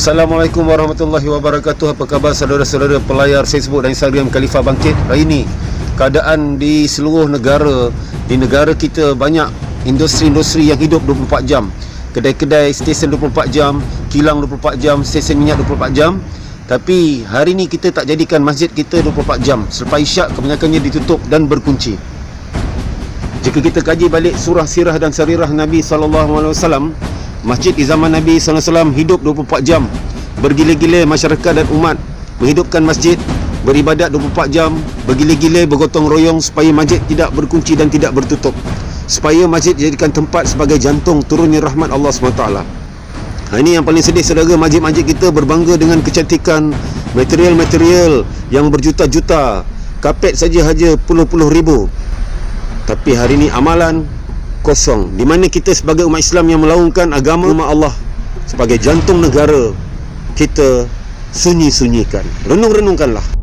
Assalamualaikum warahmatullahi wabarakatuh. Apa khabar saudara-saudara pelayar Facebook dan Instagram Khalifah Bangkit? Hari ini keadaan di seluruh negara Di negara kita banyak industri-industri yang hidup 24 jam. Kedai-kedai stesen 24 jam Kilang 24 jam, stesen minyak 24 jam. Tapi hari ini kita tak jadikan masjid kita 24 jam. Selepas isyak kebanyakannya ditutup dan berkunci. Jika kita kaji balik surah sirah dan sarirah Nabi SAW Masjid di zaman Nabi SAW hidup 24 jam. Bergila-gila masyarakat dan umat Menghidupkan masjid Beribadat 24 jam Bergila-gila bergotong royong Supaya masjid tidak berkunci dan tidak bertutup. Supaya masjid dijadikan tempat sebagai jantung Turunnya rahmat Allah SWT. Ha, Ini yang paling sedih saudara. Masjid-masjid kita berbangga dengan kecantikan Material-material yang berjuta-juta. Kapet saja-saja puluh-puluh ribu. Tapi hari ini amalan kosong. Di mana kita sebagai umat Islam yang melaungkan agama umat Allah sebagai jantung negara kita sunyi-sunyikan. Renung-renungkanlah